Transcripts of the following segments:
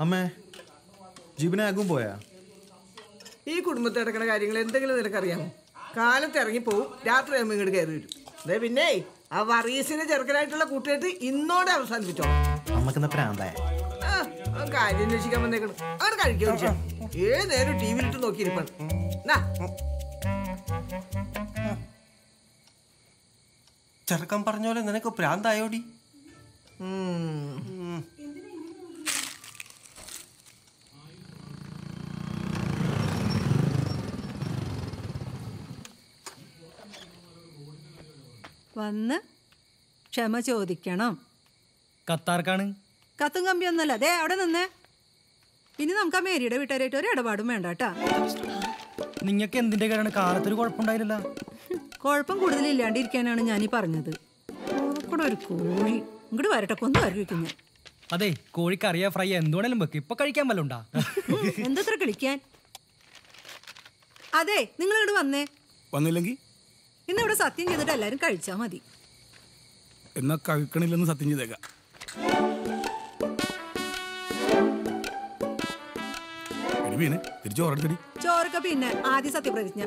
അമ്മേ ജീവനാകും പോയാ? ഈ കുടുംബത്തിൽ നടക്കുന്ന കാര്യങ്ങൾ എന്തെങ്കിലും നിനക്കറിയാമോ? കാലത്ത് ഇറങ്ങിപ്പോവും രാത്രി ആകുമ്പോൾ ഇങ്ങോട്ട് കയറി വരും. ദേ പിന്നെ ആ വറീസിന് ചെറുക്കനായിട്ടുള്ള കൂട്ടുകെട്ട് ഇന്നോടെ അവസാനിപ്പിച്ചോ. നമുക്ക് പ്രാന്തായ? കാര്യം അന്വേഷിക്കാൻ വന്നേക്കണം. അവിടെ കഴിക്കാൻ ഏത് നേരം ടി വിയിലിട്ട് നോക്കിയിരിപ്പാണ്. നാ. ചെറുക്കൻ പറഞ്ഞ പോലെ നിനക്ക് പ്രാന്തായോടി? വന്ന് ക്ഷമ ചോദിക്കണം. കത്താർക്കാണ്? കത്തും കമ്പി ഒന്നല്ല അതെ അവിടെ നിന്നേ. ഇനി നമുക്ക് ആ മേരിയുടെ വീട്ടുകാരായിട്ട് ഒരു ഇടപാടും വേണ്ട കേട്ടാ. നിങ്ങൾക്ക് എന്തിന്റെ കാര്യമാണ് കാലത്തൊരു കുഴപ്പമുണ്ടായില്ല കുഴപ്പം കൂടുതലില്ലാണ്ടിരിക്കാനാണ് ഞാൻ ഈ പറഞ്ഞത്. കൂടെ ഒരു കോഴി. ഇങ്ങോട്ട് വരട്ടെ കൊന്നു വരവിക്കുന്നു അതെ അതെ കോഴിക്കറിയാ ഫ്രൈ. എന്തുവേണേലും വെക്ക്. ഇപ്പൊ കഴിക്കാൻ വല്ല ഉണ്ടാ? എന്തത്ര കളിക്കാൻ? അതെ നിങ്ങൾ ഇങ്ങോട്ട് വന്നേ. വന്നില്ലെങ്കിൽ ഇന്ന് ഇവിടെ സത്യം ചെയ്തിട്ട് എല്ലാരും കഴിച്ചാ മതി. എന്നാ കഴിക്കണില്ലെന്ന് സത്യം ചെയ്തേക്കാം. ചോറൊക്കെ പിന്നെ ആദ്യ സത്യപ്രതിജ്ഞ.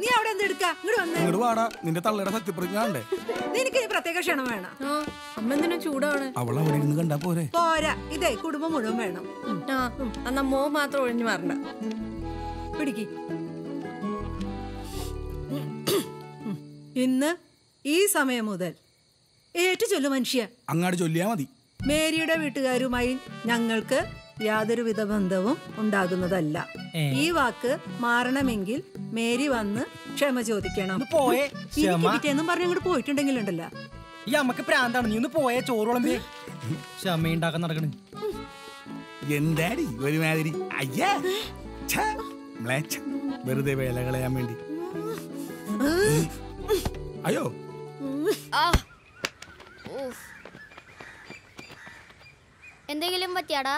നീ അവിടെ എന്ത് എടുക്കാ? ഇങ്ങോട്ട് വന്നേ. ഇങ്ങോട്ട് വാടാ നിന്റെ തള്ളയുടെ സത്യപ്രതിജ്ഞ നിനക്ക് ഈ പ്രത്യേക ക്ഷണം വേണം. അമ്മ എന്തിനാ ചൂടാണ് അവൾ അവിടെ ഇരുന്ന് കണ്ടാ പോരെ. പോരാ. ഇതേ കുടുംബം മുഴുവൻ വേണം. ഉം. ആ എന്നാ മോ മാത്രം ഒഴിഞ്ഞു മാറണ്ട പിടിക്ക്. ഇന്ന് ഈ സമയം മുതൽ ഏറ്റു ചൊല്ലു മനുഷ്യ. അങ്ങാട് ചൊല്ലിയാ മതി. മേരിയുടെ വീട്ടുകാരുമായി ഞങ്ങൾക്ക് യാതൊരുവിധ ബന്ധവും ഉണ്ടാകുന്നതല്ല. ഈ വാക്ക് മാറണമെങ്കിൽ മേരി വന്ന് ക്ഷമ ചോദിക്കണം. പോയേ. പിറ്റേന്നും പറഞ്ഞ് അങ്ങോട്ട് പോയിട്ടുണ്ടെങ്കിലുണ്ടല്ലോ. ഈ അമ്മയ്ക്ക് പ്രാന്താണ്. നീ ഒന്ന് പോയേ ചോറ് വിളമ്പേ ക്ഷമ ഉണ്ടാക്കാൻ നടക്കണ്. എന്താടി ഒരുമാതിരി. അയ്യാ. വെറുതെ വേല കളയാൻ വേണ്ടി അയ്യോ. എന്തെങ്കിലും പറ്റിയാടാ?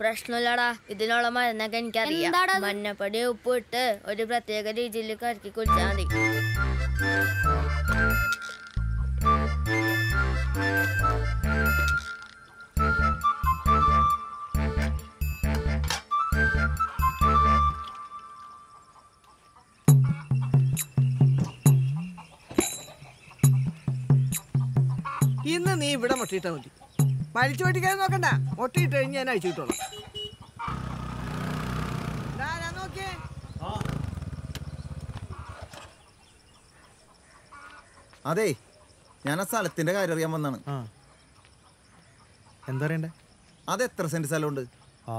പ്രശ്നമില്ലടാ. ഇതിനുള്ള മരുന്നൊക്കെ എനിക്കറിയാം? മഞ്ഞപ്പൊടി ഉപ്പ് ഇട്ട് ഒരു പ്രത്യേക രീതിയിൽ കറക്കി കുടിച്ചാൽ മതി. ഇന്ന് നീ ഇവിടെ മുട്ടിയിട്ടാ മതി. മരിച്ചു പൊട്ടിക്കാതെ നോക്കണ്ട. മുട്ടിയിട്ട് കഴിഞ്ഞ് ഞാൻ അയച്ചു കിട്ടോളാം നോക്കിയേ. അതെ ഞാൻ ആ സ്ഥലത്തിന്റെ കാര്യം അറിയാൻ വന്നാണ്. ആ. എന്താ അറിയണ്ടേ അത് എത്ര സെന്റ് സ്ഥലമുണ്ട്? ആ.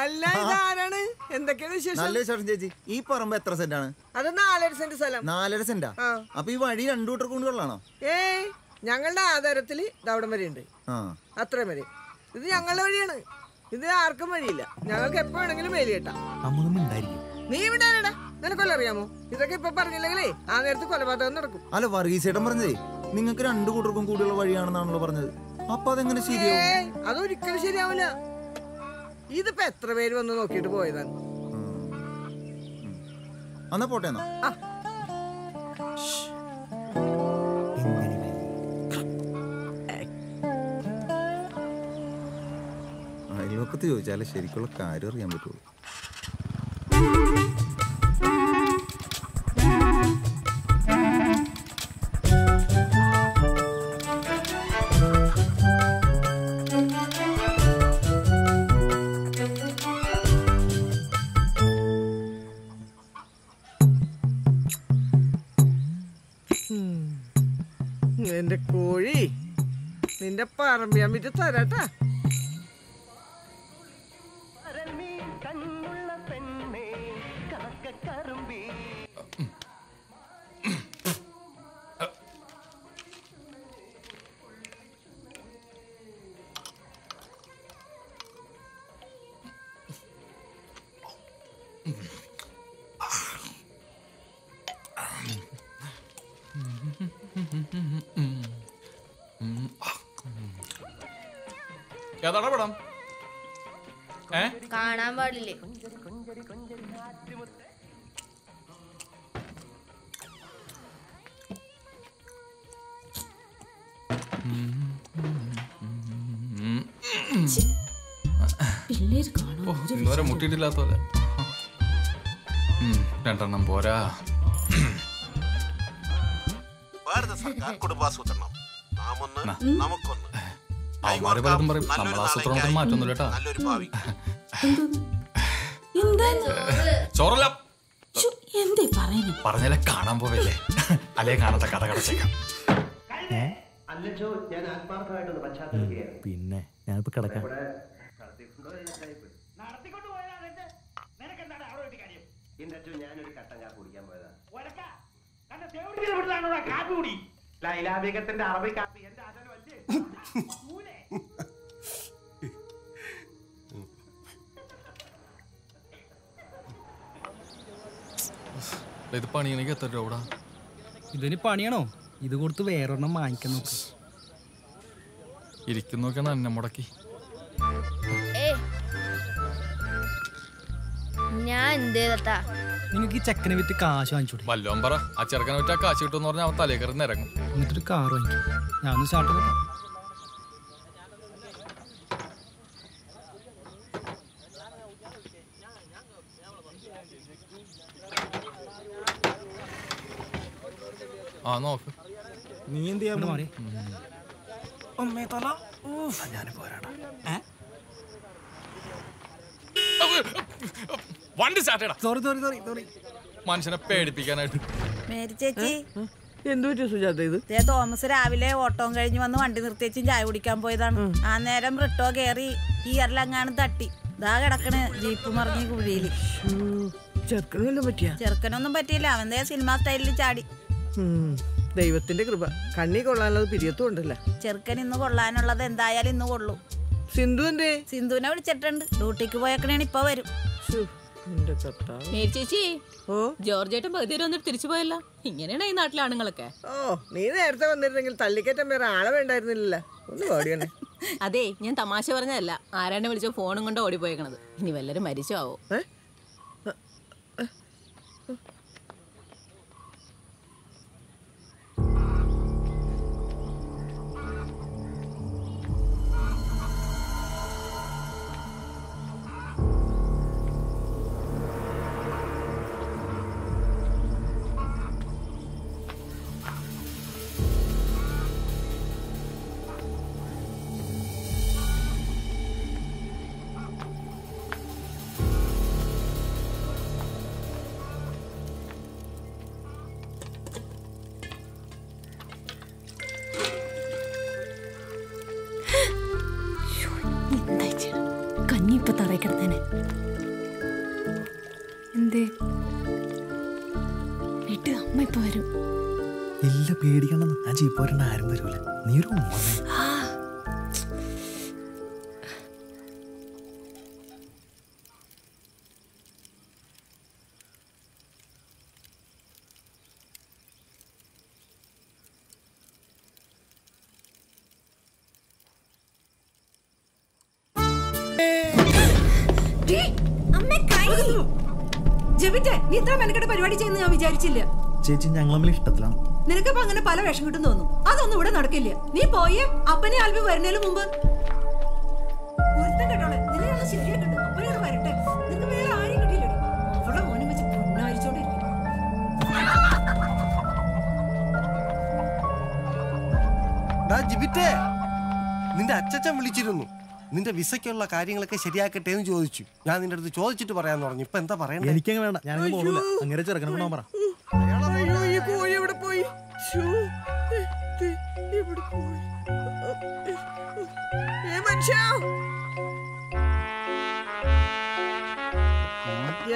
അല്ല ഇതാരാണ്? എന്തൊക്കെയാണ് വിശേഷം? നല്ല വിശേഷം ചേച്ചി. ഈ പറമ്പ് എത്ര സെന്റ് ആണ് അത് നാലര സെന്റ് സ്ഥലം. നാലര സെന്റാ? ആ. അപ്പൊ ഈ വഴി രണ്ടു കൂട്ടർ കൊണ്ട് കൊള്ളാണോ ഏയ് ഞങ്ങളുടെ ആധാരത്തിൽ ദവിടം വരെ ഉണ്ട്. ആ. അത്രയും വരെ. ഇത് ഞങ്ങളുടെ വഴിയാണ്. ഇത് ആർക്കും വഴിയില്ല. ഞങ്ങൾക്ക് എപ്പോ വേണമെങ്കിലും വേലി കേട്ടാ. നീ ഇവിടെ നിനക്കൊല്ലം അറിയാമോ? ഇതൊക്കെ ഇപ്പൊ പറഞ്ഞില്ലെങ്കിലേ ആ നേരത്ത് കൊലപാതകം നടക്കും. അല്ല വർഗീസേട്ടൻ പറഞ്ഞേ നിങ്ങൾക്ക് രണ്ടു കൂട്ടർക്കും കൂടിയുള്ള വഴിയാണെന്നാണല്ലോ പറഞ്ഞത്. അപ്പൊ അതെങ്ങനെ ശരിയാവും? അതൊരിക്കലും ശരിയാവില്ല ഇതിപ്പോ എത്ര പേര് വന്ന് നോക്കിയിട്ട് പോയതാണ്? എന്നാ പോട്ടെ എന്നാ. ചോദിച്ചാലേ ശരിക്കുള്ള കാര്യം അറിയാൻ പറ്റുള്ളൂ. എന്റെ കോഴി നിന്റെ പറമ്പിയാൻ വിറ്റ് തരാട്ടാ. ഏതാടാ പടം ഏ കാണാൻ പാടില്ലേ മുട്ടിയിട്ടില്ലാത്ത പോലെ രണ്ടെണ്ണം പോരാ. ഭാരത സർക്കാർ കുടുംബാസൂത്രണം. നാം. ഒന്ന് നമുക്കൊന്ന് അവന്മാര് പലതും പറയും. നമ്മൾ ആസൂത്രണത്തിന് മാറ്റൊന്നുമില്ല കേട്ടാ. നല്ലൊരു ഭാവി. എന്താ ചോറല്ല. ശ്ശോ, എന്തേ പറയുന്നു? പറഞ്ഞാലേ കാണാൻ പോവില്ലേ? അല്ലേ കാണാത്ത കഥ കടച്ചേക്കാം. പിന്നെ ഞാനിപ്പോ കിടക്കാം. അച്ഛൻ ഞാനൊരു കട്ടൻ കാപ്പി കുടിക്കാൻ പോയതാണ്. കാപ്പി കുടി? ലൈലാബേഗത്തിന്റെ അറബി കാപ്പി. എന്റെ അച്ഛനല്ലേ ഇത് പണിയണെങ്കിൽ എത്ര രൂപ ഇതിന് പണിയാണോ? ഇത് കൊടുത്ത് വേറൊരെണ്ണം വാങ്ങിക്കാൻ നോക്ക്. ഇരിക്കുന്നൊക്കെ നന്നെ മുടക്കി. ഞാൻ എന്ത് ചെയ്തട്ടാ നിങ്ങൾക്ക് ഈ ചെക്കനെ വിറ്റ് കാശ് വാങ്ങിച്ചൂടെ വല്ലോം പറ. ആ ചെറുക്കനെ വിറ്റാ കാശ് കിട്ടുമെന്ന് പറഞ്ഞാൽ അവൻ തലേ കയറി ഇറങ്ങും എന്നിട്ടൊരു കാർ വാങ്ങിക്കും. ഞാൻ ഒന്ന് സ്റ്റാർട്ട് ചെയ്തോട്ടെ ആ നോക്ക്. നീ എന്ത് ചെയ്യാൻ മാറി. അമ്മേ തല. ഞാൻ പോരാടാ വണ്ടി സ്റ്റാർട്ട് ചെയ്യടാ. സോറി സോറി സോറി സോറി മനുഷ്യനെ പേടിപ്പിക്കാനായിട്ട്. മേരി ചേച്ചി. എന്തു പറ്റി സുജാത ഇത്? ദേ തോമസ് രാവിലെ ഓട്ടവും കഴിഞ്ഞ് വന്ന് വണ്ടി നിർത്തിയച്ചും ചായ കുടിക്കാൻ പോയതാണ്. ആ നേരം റിട്ടോ കയറി ഗിയറിലെങ്ങാനും തട്ടി. ഇതാ കിടക്കണ് ജീപ്പ് മറിഞ്ഞ് കുഴിയിൽ. ചെറുക്കനും പറ്റിയ? ചെറുക്കനൊന്നും പറ്റിയില്ല. അവന്റെ ദേ സിനിമ സ്റ്റൈലിൽ ചാടി. ദൈവത്തിന്റെ കൃപ. കണ്ണി കൊള്ളാനുള്ളത് പിരിയത്തും ഉണ്ടല്ല? ചെറുക്കൻ ഇന്ന് കൊള്ളാനുള്ളത് എന്തായാലും ഇന്ന് കൊള്ളു. സിന്ധു എന്തേ? സിന്ധുവിനെ വിളിച്ചിട്ടുണ്ട്. ഡ്യൂട്ടിക്ക് പോയേക്കണേണ് ഇപ്പൊ വരും. മേരി ചേച്ചി ഓ? ജോർജേട്ടൻ പകുതി വരെ വന്നിട്ട് തിരിച്ചു പോയല്ല. ഇങ്ങനെയാണ് ഈ നാട്ടിലെ ആണുങ്ങളൊക്കെ. ഓ നീ നേരത്തെ വന്നിരുന്നെങ്കിൽ തല്ലിക്കറ്റം വേറെ ആളെ വേണ്ടായിരുന്നില്ല ഒന്ന് പാടിയണേ അതെ ഞാൻ തമാശ പറഞ്ഞതല്ല. ആരാണ്ട് വിളിച്ച ഫോണും കൊണ്ട് ഓടിപ്പോയേക്കണത്. ഇനി വല്ലരും മരിച്ചോ ആവോ? കഞ്ഞി ഇപ്പൊ തറയിൽ കിടന്നേനെ. എന്തേ? വീട്ടിൽ അമ്മ ഇപ്പൊ വരും. ഇല്ല പേടിക്കണ്ടെന്ന് ഞാൻ ചീപ്പോരണ്ട ആരും വരൂല. നീ ഒരു നീ ഇത്ര മെനക്കെട്ട് പരിപാടി ചെയ്യുന്ന ഞാൻ വിചാരിച്ചില്ല. ചേച്ചി ഞങ്ങൾ തമ്മിൽ ഇഷ്ടത്തിലാണ്. നിനക്കിപ്പോ അങ്ങനെ പല വേഷം കിട്ടും തോന്നും അതൊന്നും ഇവിടെ നടക്കില്ല. നീ പോയേ അപ്പനെ ആൽബി വരുന്നതിന് മുമ്പ്. നിന്റെ അച്ചച്ചൻ വിളിച്ചിരുന്നു. നിന്റെ വിസയ്ക്കുള്ള കാര്യങ്ങളൊക്കെ ശരിയാക്കട്ടെ എന്ന് ചോദിച്ചു. ഞാൻ നിന്റെ അടുത്ത് ചോദിച്ചിട്ട് പറയാന്ന് പറഞ്ഞു. ഇപ്പൊ എന്താ പറയണ്ടേ? എനിക്കങ്ങ് വേണ്ട. ഞാനങ്ങ് പോകില്ല അങ്ങനെ ചെറുക്കനെ കൊണ്ടുപോകാൻ പറ. അയ്യോ ഈ കോഴി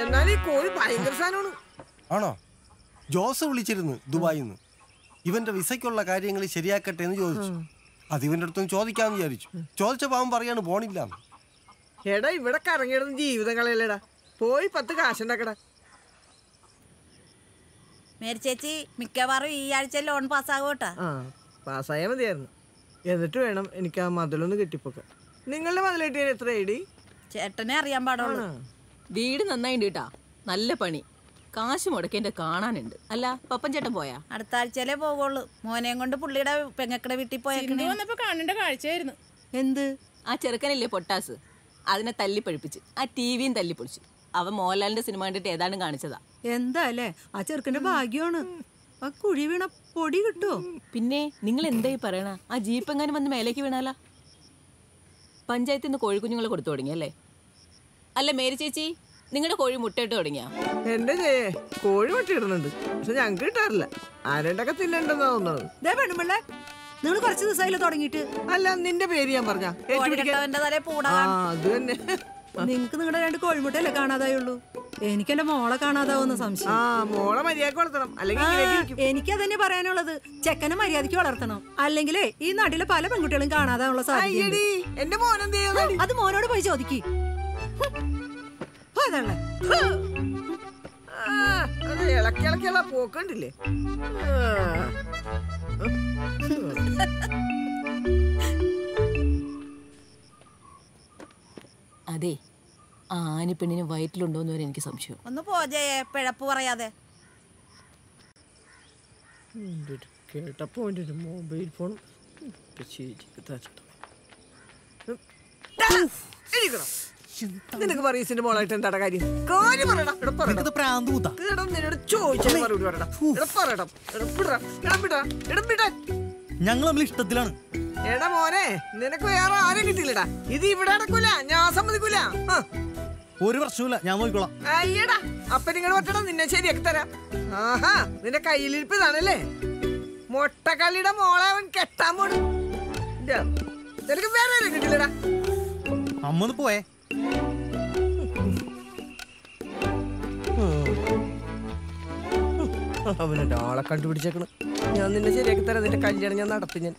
എന്നാൽ ഈ ഭയങ്കര സാധനമാണ്. ആണോ? ജോസ് വിളിച്ചിരുന്നു ദുബായിന്ന്. ഇവന്റെ വിസയ്ക്കുള്ള കാര്യങ്ങൾ ശരിയാക്കട്ടെ എന്ന് ചോദിച്ചു. അത് ഇവന്റെ അടുത്തൊന്ന് ചോദിക്കാന്ന് വിചാരിച്ചു. ചോദിച്ച പാവം പറയാണ് പോണില്ല എടാ ഇവിടെ കറങ്ങിയിടുന്ന ജീവിതം കളയല്ലേടാ പോയി പത്ത് കാശുണ്ടാക്കടാ. മേരി ചേച്ചി മിക്കവാറും ഈ ആഴ്ച ലോൺ പാസ്സാകോട്ടാ പാസ്സായാൽ മതിയായിരുന്നു. എന്നിട്ട് വേണം എനിക്ക് ആ മതിലൊന്ന് കെട്ടിപ്പോക്കാൻ. നിങ്ങളുടെ മതിൽ എത്ര ഐഡി ചേട്ടനെ അറിയാൻ പാടുള്ളൂ. വീട് നന്നായിട്ടാ കേട്ടാ. നല്ല പണി. കാശ് മുടക്കേണ്ട കാണാനുണ്ട്. അല്ല പപ്പൻ ചേട്ടൻ പോയാ? അടുത്ത ആഴ്ചയിലേ പോകുള്ളൂ മോനെയും കൊണ്ട് പുള്ളിയുടെ പെങ്ങക്കടെ വീട്ടിൽ പോയേക്കണേ. വന്നപ്പോ കാണേണ്ട കാഴ്ചയായിരുന്നു. എന്ത്? ആ ചെറുക്കനില്ലേ പൊട്ടാസ്? അതിനെ തല്ലി തല്ലിപ്പഴിപ്പിച്ച് ആ ടി വിയും തല്ലിപ്പൊളിച്ചു. അവൻ മോഹൻലാലിന്റെ സിനിമ കണ്ടിട്ട് ഏതാണ്ട് കാണിച്ചതാ. എന്താ അല്ലേ? ആ ചെറുക്കന്റെ ഭാഗ്യമാണ്. ആ കുഴി വീണ പൊടി കിട്ടുമോ പിന്നെ നിങ്ങൾ എന്തായി പറയണ? ആ ജീപ്പ് എങ്ങാനും വന്ന് മേലേക്ക് വീണാലാ? പഞ്ചായത്തിൽ നിന്ന് കോഴിക്കുഞ്ഞുങ്ങൾ കൊടുത്തു തുടങ്ങി അല്ലേ? അല്ല മേരി ചേച്ചി നിങ്ങളുടെ കോഴി മുട്ടയിട്ട് തുടങ്ങിയാ? എന്റെ ചെയ്യേ കോഴി മുട്ടയിടുന്നുണ്ട്. പക്ഷെ ഞങ്ങൾക്ക് കിട്ടാറില്ല. ആരണ്ടൊക്കെ തിന്നണ്ടെന്നാ തോന്നുന്നത്. ദേ പെണ്ണുമ്പിള്ളേ നിങ്ങൾ കുറച്ച് ദിവസമായില്ല തുടങ്ങിയിട്ട്? അല്ല നിന്റെ പേര് ഞാൻ പറഞ്ഞ. അത് തന്നെ. നിങ്ങക്ക് നിങ്ങളുടെ രണ്ട് കോഴിമുട്ടയല്ലേ കാണാതായുള്ളൂ? എനിക്ക് എന്റെ മോളെ കാണാതാവുന്ന സംശയം. ആ മോളെ മര്യാദയ്ക്ക് വളർത്തണം. അല്ലെങ്കിൽ എനിക്ക് അതന്നെ പറയാനുള്ളത്. ചെക്കനെ മര്യാദയ്ക്ക് വളർത്തണം. അല്ലെങ്കിലേ ഈ നാട്ടിലെ പല പെൺകുട്ടികളും കാണാതാനുള്ള സാധ്യത അത് മോനോട് പോയി ചോദിക്ക്. അതല്ലേ ആ, അത് ഇളക്കി ഇളക്കിയുള്ള പോക്കണ്ടില്ലേ അതെ ആ ആനിപ്പെണ്ണിന് വയറ്റിലുണ്ടോന്ന് വരെ എനിക്ക് സംശയം. ഒന്ന് പോജയെ പിഴപ്പ് പറയാതെ. കേട്ടപ്പോ എന്റെ ഒരു മൊബൈൽ ഫോൺ. നിനക്ക് പറയസിന്റെ മോളായിട്ട് എന്താ കാര്യം? കാര്യം പറയടാ. എടാ പറയടാ. പ്രാന്ത് കൂത്താ എടാ നിന്നോട് ചോദിച്ചാൽ മറുപടി പറയടാ എടാ പറയടാ. എടാ വിടടാ. എടാ വിടാ. എടാ വിടാ. ഞങ്ങൾ തമ്മിൽ ഇഷ്ടത്തിലാണ്. എടാ മോനെ നിനക്ക് വേറെ ആരും കിട്ടിയില്ലടാ. ഇത് ഇവിടെ നടക്കൂല. ഞാൻ സമ്മതിക്കൂല. ഒരു പ്രശ്നമില്ല ഞാൻ നോക്കിക്കോളാം അയ്യടാ. അപ്പൊ നിങ്ങൾ പറ്റണം. നിന്നെ ശരിയാക്കി തരാം. ആഹാ. നിന്റെ കയ്യിലിരിപ്പ് ഇതാണല്ലേ മൊട്ടക്കല്ലിയുടെ മോളെ അവൻ കെട്ടാൻ പോണു. നിനക്ക് വേറെ ആരും കിട്ടില്ലടാ അമ്മ പോയേ. അവനെന്റെ ആളെ കണ്ടുപിടിച്ചേക്കണം. ഞാൻ നിന്നെ ശരിയാക്കി തരാം. നിന്റെ കല്യാണം ഞാൻ നടത്തി ഞാൻ.